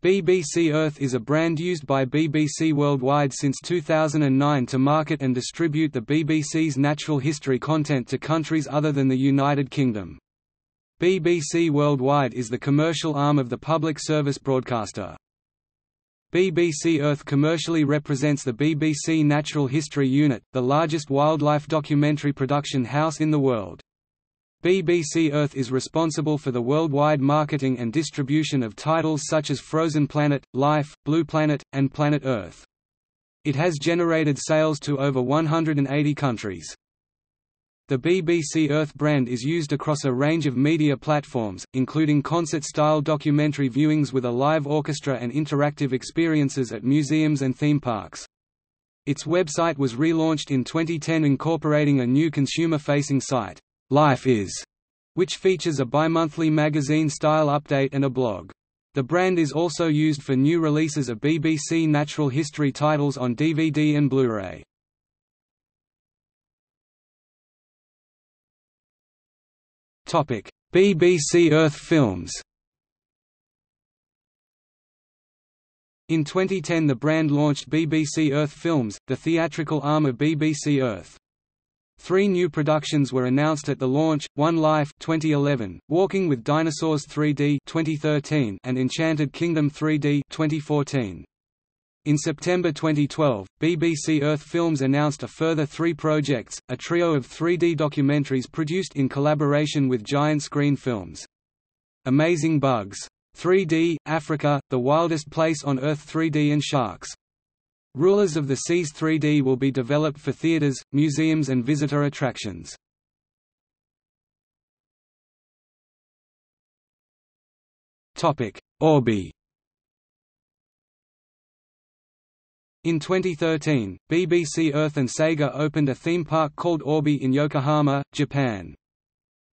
BBC Earth is a brand used by BBC Worldwide since 2009 to market and distribute the BBC's natural history content to countries other than the United Kingdom. BBC Worldwide is the commercial arm of the public service broadcaster. BBC Earth commercially represents the BBC Natural History Unit, the largest wildlife documentary production house in the world. BBC Earth is responsible for the worldwide marketing and distribution of titles such as Frozen Planet, Life, Blue Planet, and Planet Earth. It has generated sales to over 180 countries. The BBC Earth brand is used across a range of media platforms, including concert-style documentary viewings with a live orchestra and interactive experiences at museums and theme parks. Its website was relaunched in 2010 incorporating a new consumer-facing site. Life is, which features a bi-monthly magazine-style update and a blog. The brand is also used for new releases of BBC Natural History titles on DVD and Blu-ray. BBC Earth Films In 2010 the brand launched BBC Earth Films, the theatrical arm of BBC Earth. Three new productions were announced at the launch: One Life 2011, Walking with Dinosaurs 3D 2013, and Enchanted Kingdom 3D 2014. In September 2012, BBC Earth Films announced a further three projects, a trio of 3D documentaries produced in collaboration with Giant Screen Films. Amazing Bugs. 3D, Africa, The Wildest Place on Earth 3D and Sharks. Rulers of the Seas 3D will be developed for theaters, museums and visitor attractions. Orbi In 2013, BBC Earth and Sega opened a theme park called Orbi in Yokohama, Japan.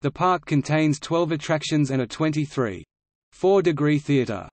The park contains 12 attractions and a 23.4 degree theater.